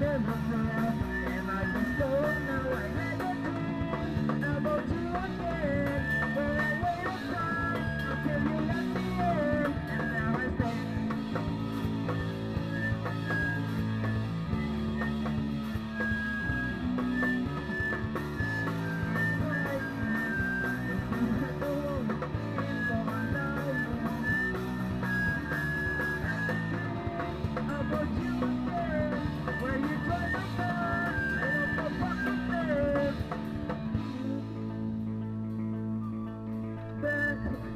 Thank thank you